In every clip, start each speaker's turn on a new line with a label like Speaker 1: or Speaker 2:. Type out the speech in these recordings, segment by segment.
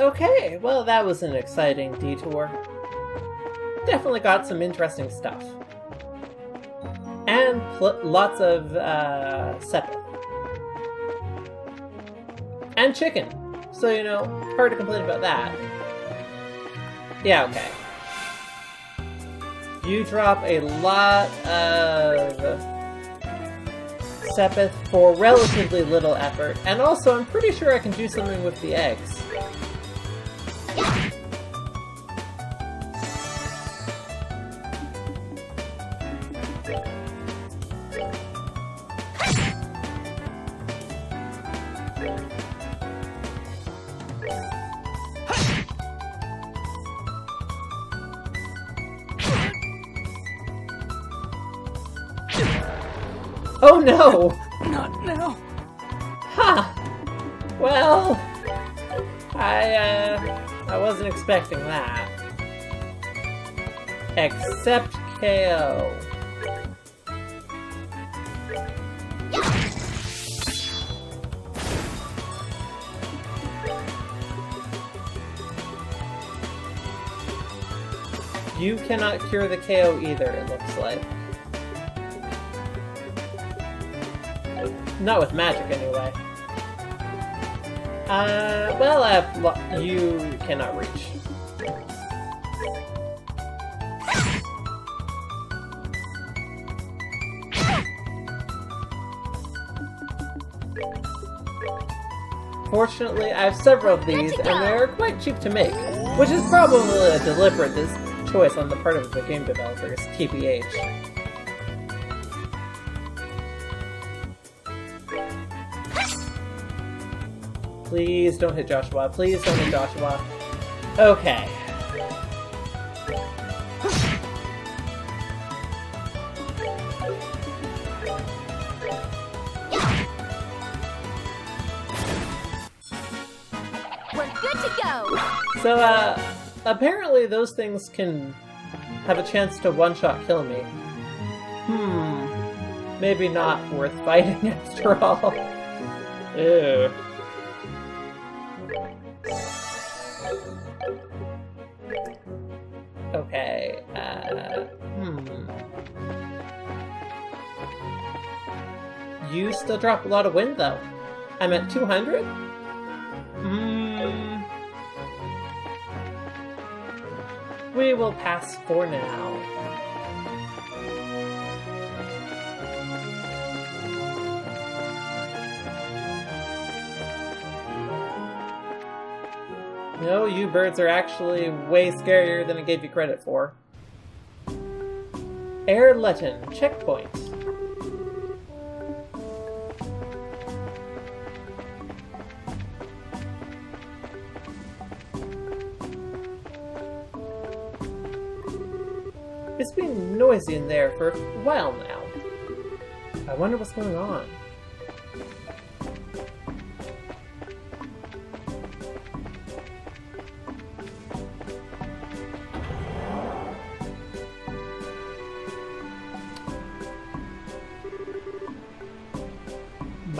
Speaker 1: Okay, well, that was an exciting detour. Definitely got some interesting stuff. And lots of uh. And chicken. So, you know, hard to complain about that. Yeah, okay. You drop a lot of sepith for relatively little effort, and also I'm pretty sure I can do something with the eggs. Oh no!
Speaker 2: Not now.
Speaker 1: Huh. Well, I uh, I wasn't expecting that. Except KO. You cannot cure the KO either, it looks like. Not with magic, anyway. Uh, well, uh, you cannot reach. Fortunately, I have several of these, and they're quite cheap to make, which is probably a deliberate choice on the part of the game developers, TBH. Please don't hit Joshua. Please don't hit Joshua. Okay.
Speaker 3: We're good to go.
Speaker 1: So, uh, apparently those things can have a chance to one-shot kill me. Hmm. Maybe not worth fighting after all. Ew. Okay, uh, hmm. You still drop a lot of wind, though. I'm at 200? Hmm. We will pass for now. You birds are actually way scarier than I gave you credit for. Air Letten, checkpoint. It's been noisy in there for a while now. I wonder what's going on.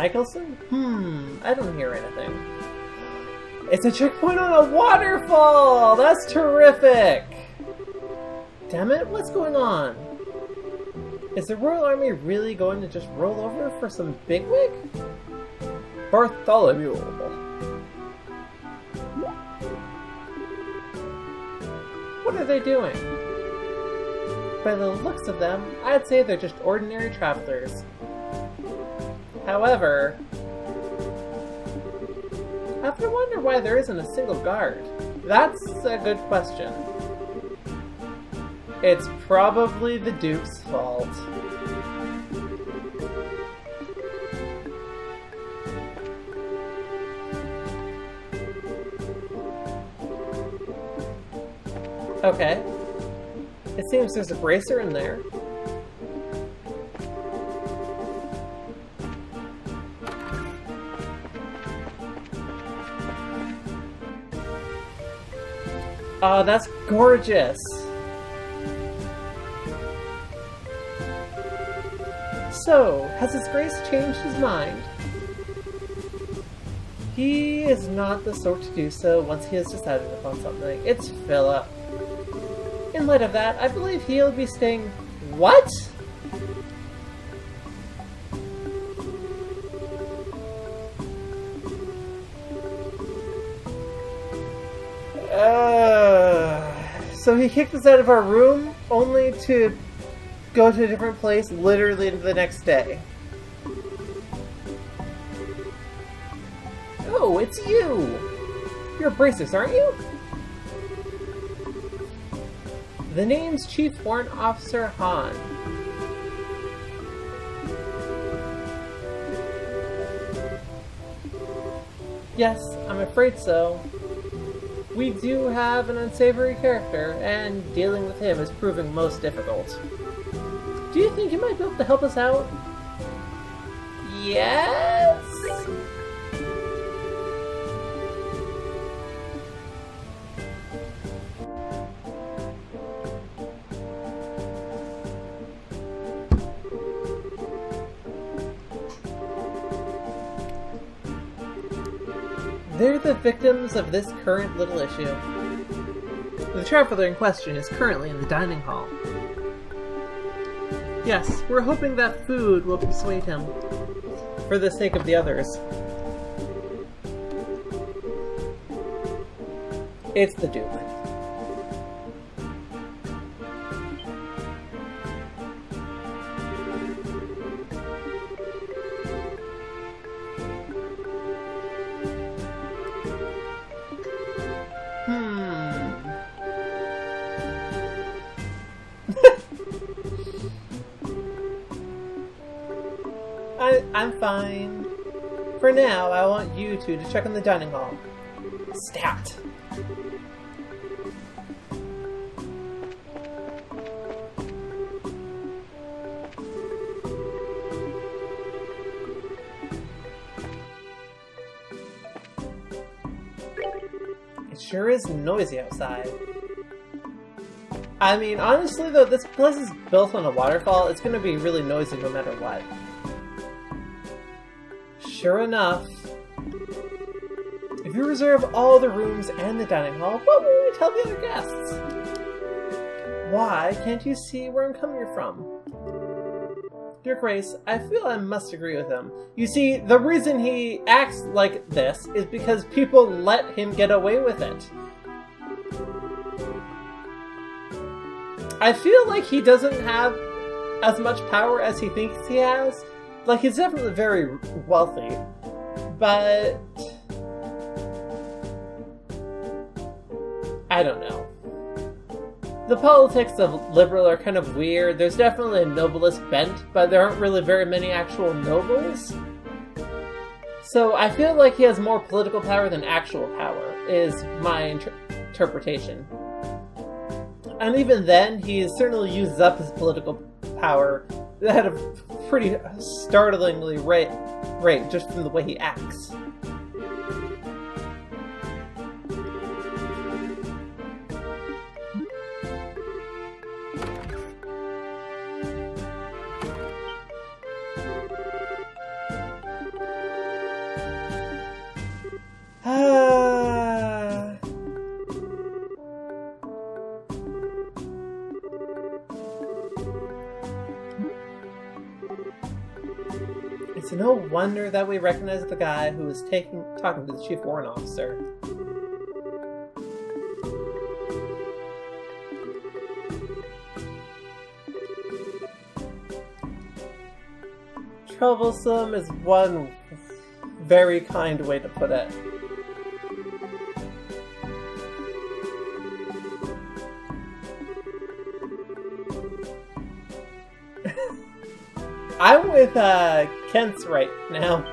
Speaker 1: Michelson? Hmm, I don't hear anything. It's a checkpoint on a waterfall! That's terrific! Damn it, what's going on? Is the Royal Army really going to just roll over for some bigwig? Bartholomew. What are they doing? By the looks of them, I'd say they're just ordinary travelers. However, I have to wonder why there isn't a single guard. That's a good question. It's probably the Duke's fault. Okay. It seems there's a bracer in there. Oh, that's gorgeous! So, has His Grace changed his mind? He is not the sort to do so once he has decided upon something. It's Philip. In light of that, I believe he'll be staying. What? So he kicked us out of our room only to go to a different place literally the next day. Oh, it's you! You're Bracers, aren't you? The name's Chief Warrant Officer Han. Yes, I'm afraid so. We do have an unsavory character, and dealing with him is proving most difficult. Do you think you might be able to help us out? Yes? They're the victims of this current little issue. The traveler in question is currently in the dining hall. Yes, we're hoping that food will persuade him. For the sake of the others. It's the Duke. I'm fine. For now, I want you two to check in the dining hall. Stat. It sure is noisy outside. I mean, honestly though, this place is built on a waterfall. It's gonna be really noisy no matter what. Sure enough, if you reserve all the rooms and the dining hall, what will we tell the other guests? Why can't you see where I'm coming from? Dear Grace, I feel I must agree with him. You see, the reason he acts like this is because people let him get away with it. I feel like he doesn't have as much power as he thinks he has. Like, he's definitely very wealthy, but... I don't know. The politics of Liberl are kind of weird. There's definitely a noblest bent, but there aren't really very many actual nobles. So I feel like he has more political power than actual power, is my inter interpretation. And even then, he certainly uses up his political power at a pretty startlingly rate, rate just from the way he acts. It's no wonder that we recognize the guy who was taking talking to the chief warrant officer. Troublesome is one very kind way to put it. I'm with uh, Kent's right now.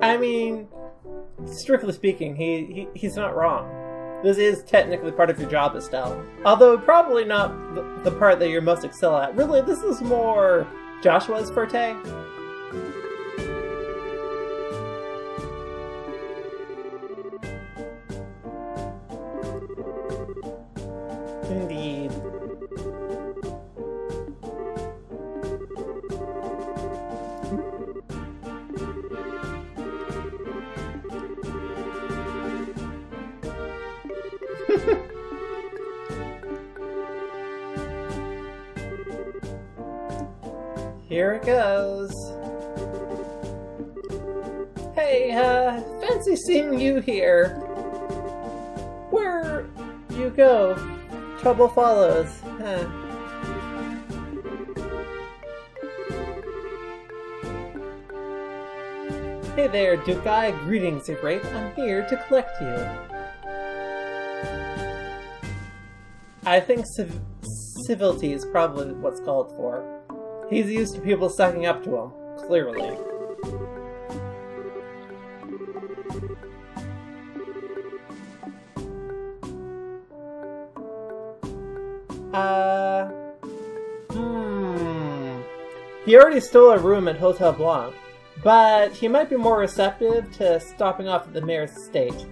Speaker 1: I mean, strictly speaking, he, he he's not wrong. This is technically part of your job, Estelle. Although probably not the, the part that you're most excel at. Really, this is more Joshua's forte. Here it goes. Hey, uh, fancy seeing you here. Where you go, trouble follows. Huh. Hey there, Dukai. Greetings, your grape. I'm here to collect you. I think civ civility is probably what's called for. He's used to people sucking up to him, clearly. Uh... Hmm... He already stole a room at Hotel Blanc, but he might be more receptive to stopping off at the mayor's estate.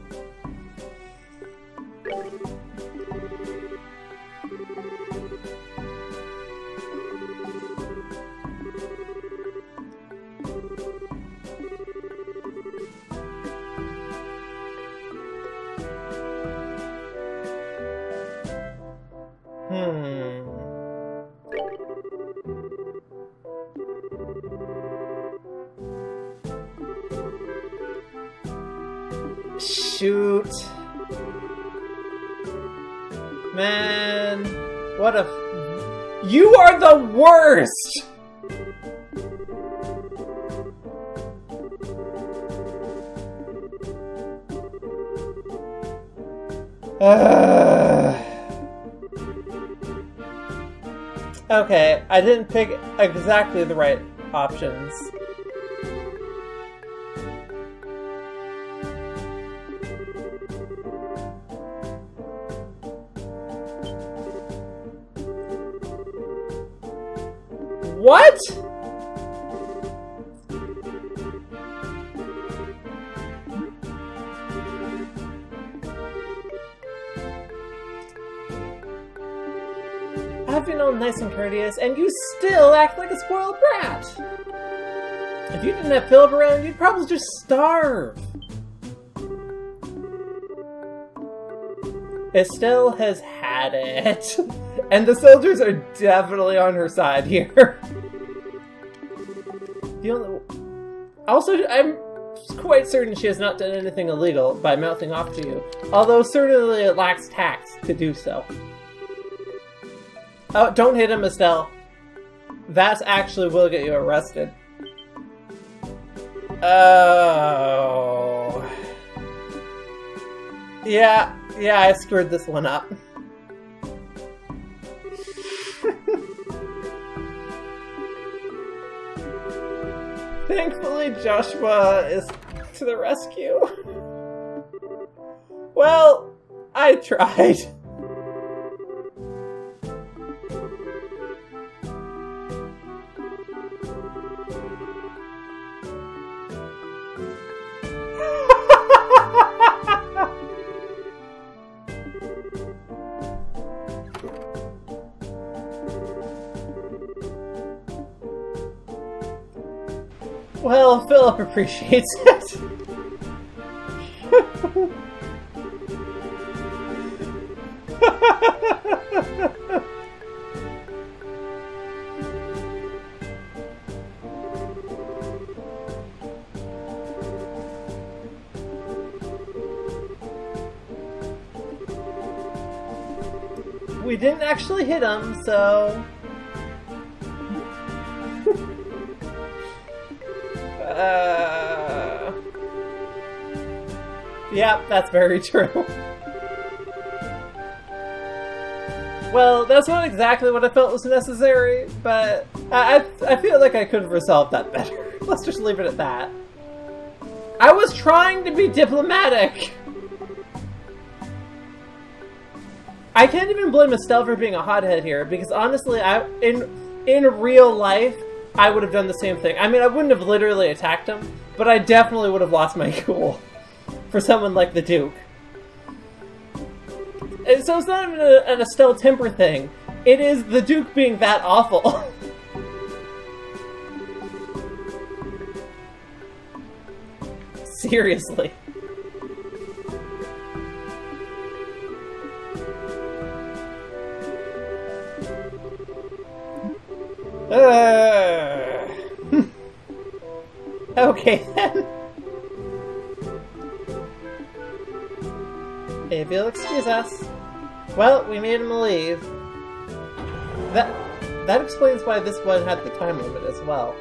Speaker 1: Hmm. Shoot. Man, what a... You are the worst! Uh, okay, I didn't pick exactly the right options. I've been all nice and courteous, and you still act like a spoiled brat! If you didn't have Philip around, you'd probably just starve! Estelle has had it. And the soldiers are definitely on her side here. only... Also, I'm quite certain she has not done anything illegal by mouthing off to you, although certainly it lacks tact to do so. Oh, don't hit him, Estelle. That actually will get you arrested. Oh. Yeah, yeah, I screwed this one up. Thankfully, Joshua is to the rescue. Well, I tried. Philip appreciates it. we didn't actually hit him, so... Yep, that's very true. well, that's not exactly what I felt was necessary, but I, I, I feel like I could have resolved that better. Let's just leave it at that. I was trying to be diplomatic! I can't even blame Estelle for being a hothead here, because honestly, I in in real life, I would have done the same thing. I mean, I wouldn't have literally attacked him, but I definitely would have lost my cool for someone like the Duke. And so it's not even a, an Estelle Timber thing. It is the Duke being that awful. Seriously. Uh, Okay If you'll excuse us. Well, we made him leave. That that explains why this one had the time limit as well.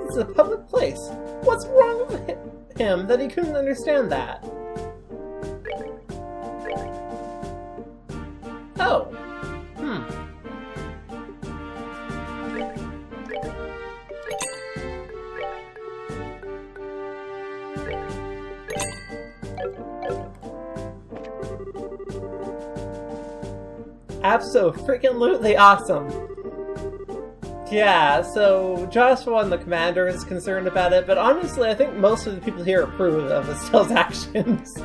Speaker 1: This is a public place. What's wrong with him that he couldn't understand that? Abso-freaking-lutely awesome! Yeah, so Joshua and the commander is concerned about it, but honestly, I think most of the people here approve of Estelle's actions.